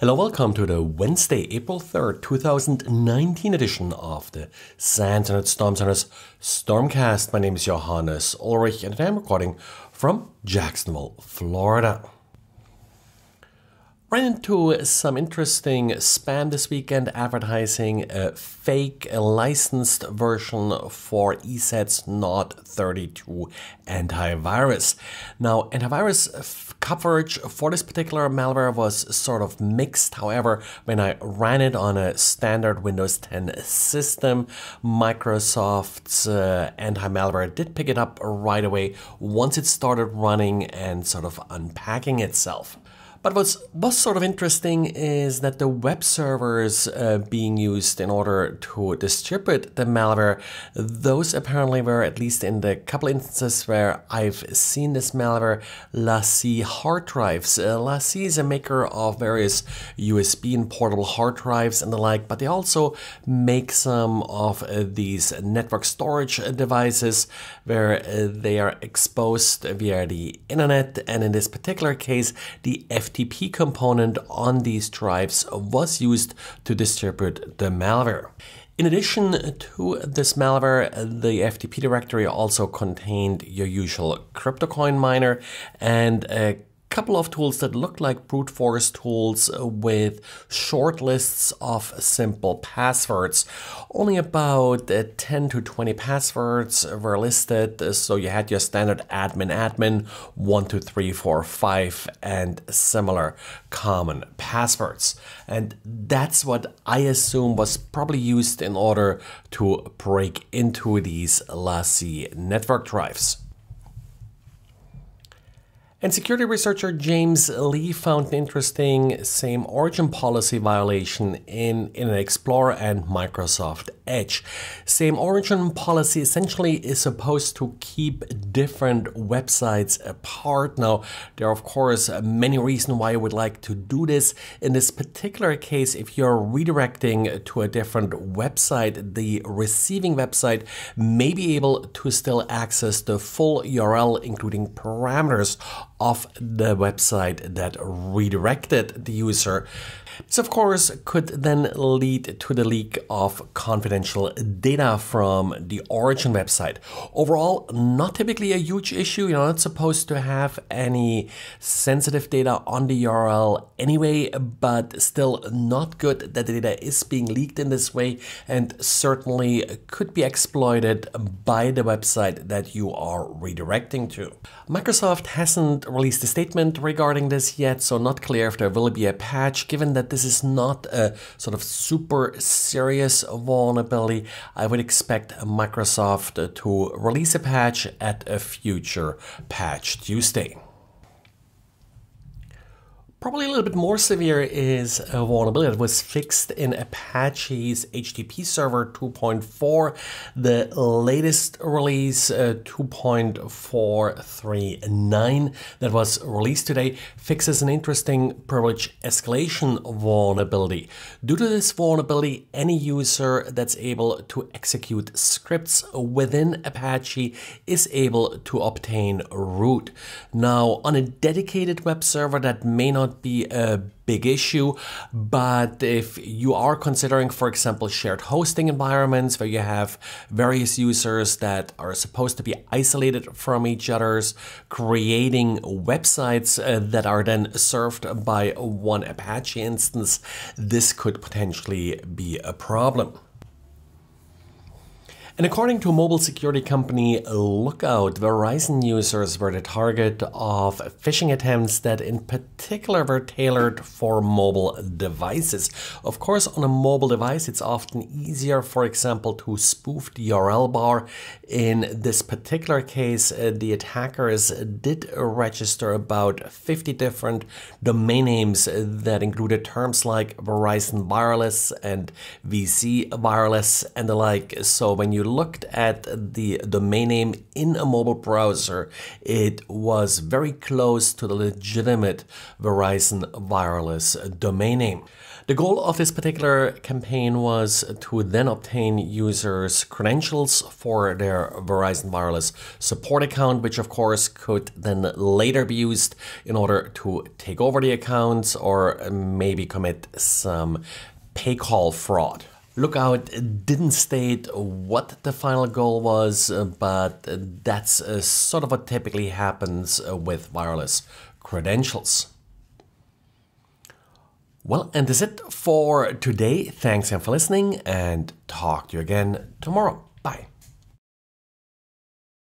Hello, welcome to the Wednesday, April 3rd, 2019 edition of the SANS Internet Storm Center's Stormcast. My name is Johannes Ulrich and I'm recording from Jacksonville, Florida. Ran into some interesting spam this weekend advertising a fake licensed version for ESET's NOD32 antivirus. Now, antivirus coverage for this particular malware was sort of mixed. However, when I ran it on a standard Windows 10 system, Microsoft's uh, anti-malware did pick it up right away once it started running and sort of unpacking itself. But what's, what's sort of interesting is that the web servers uh, being used in order to distribute the malware, those apparently were, at least in the couple instances where I've seen this malware, LaCie hard drives. Uh, LaCie is a maker of various USB and portable hard drives and the like, but they also make some of uh, these network storage devices where uh, they are exposed via the internet. And in this particular case, the F FTP component on these drives was used to distribute the malware. In addition to this malware, the FTP directory also contained your usual CryptoCoin miner and a couple of tools that look like brute force tools with short lists of simple passwords. Only about uh, 10 to 20 passwords were listed. So you had your standard admin admin, 1, 2, 3, 4, 5, and similar common passwords. And that's what I assume was probably used in order to break into these LaCie network drives. And security researcher James Lee found an interesting same origin policy violation in Internet Explorer and Microsoft Edge. Same origin policy essentially is supposed to keep different websites apart. Now, there are of course many reasons why you would like to do this. In this particular case, if you're redirecting to a different website, the receiving website may be able to still access the full URL, including parameters of the website that redirected the user. This, of course, could then lead to the leak of confidential data from the origin website. Overall, not typically a huge issue. You're not supposed to have any sensitive data on the URL anyway, but still not good that the data is being leaked in this way and certainly could be exploited by the website that you are redirecting to. Microsoft hasn't released a statement regarding this yet, so not clear if there will be a patch given that this is not a sort of super serious vulnerability, I would expect Microsoft to release a patch at a future Patch Tuesday. Probably a little bit more severe is a vulnerability that was fixed in Apache's HTTP server 2.4. The latest release, uh, 2.439, that was released today, fixes an interesting privilege escalation vulnerability. Due to this vulnerability, any user that's able to execute scripts within Apache is able to obtain root. Now, on a dedicated web server that may not not be a big issue. But if you are considering, for example, shared hosting environments where you have various users that are supposed to be isolated from each other's, creating websites uh, that are then served by one Apache instance, this could potentially be a problem. And according to mobile security company Lookout, Verizon users were the target of phishing attempts that in particular were tailored for mobile devices. Of course, on a mobile device, it's often easier, for example, to spoof the URL bar. In this particular case, uh, the attackers did register about 50 different domain names that included terms like Verizon Wireless and VC Wireless and the like. So when you looked at the domain name in a mobile browser, it was very close to the legitimate Verizon Wireless domain name. The goal of this particular campaign was to then obtain users' credentials for their Verizon Wireless support account, which of course could then later be used in order to take over the accounts or maybe commit some pay call fraud. Lookout didn't state what the final goal was, but that's uh, sort of what typically happens uh, with wireless credentials. Well, and that's it for today. Thanks again for listening and talk to you again tomorrow. Bye.